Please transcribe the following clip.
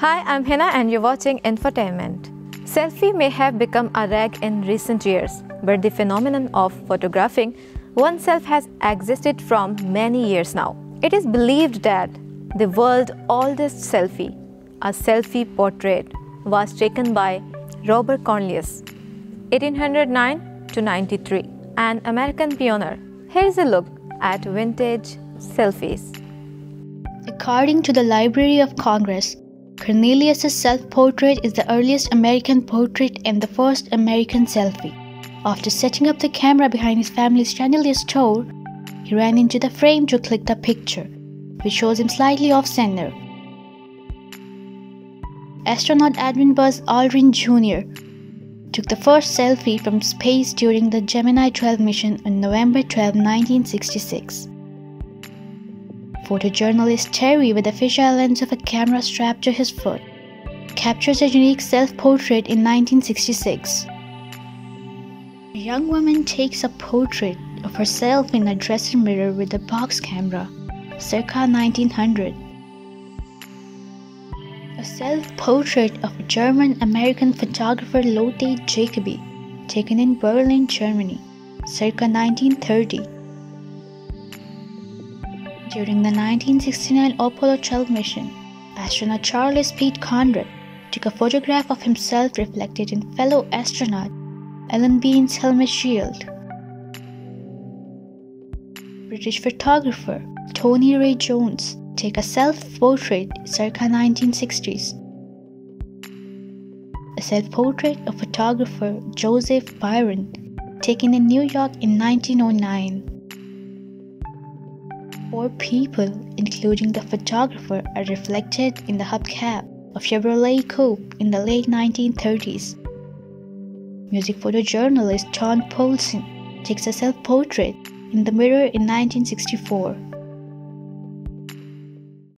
Hi, I'm Hina and you're watching Infotainment. Selfie may have become a rag in recent years, but the phenomenon of photographing oneself has existed from many years now. It is believed that the world's oldest selfie, a selfie portrait, was taken by Robert Cornelius, 1809 to 93, an American pioneer. Here is a look at vintage selfies. According to the Library of Congress, Cornelius' self portrait is the earliest American portrait and the first American selfie. After setting up the camera behind his family's chandelier store, he ran into the frame to click the picture, which shows him slightly off center. Astronaut Edwin Buzz Aldrin Jr. took the first selfie from space during the Gemini 12 mission on November 12, 1966. Photojournalist Terry, with a fisheye lens of a camera strapped to his foot, captures a unique self portrait in 1966. A young woman takes a portrait of herself in a dressing mirror with a box camera, circa 1900. A self portrait of German American photographer Lotte Jacobi, taken in Berlin, Germany, circa 1930. During the 1969 Apollo 12 mission, astronaut Charles Pete Conrad took a photograph of himself reflected in fellow astronaut Alan Bean's helmet shield. British photographer Tony Ray Jones take a self-portrait circa 1960s. A self-portrait of photographer Joseph Byron taken in New York in 1909. Four people, including the photographer, are reflected in the hubcap of Chevrolet Coupe in the late 1930s. Music photojournalist Don Paulsen takes a self portrait in the mirror in 1964.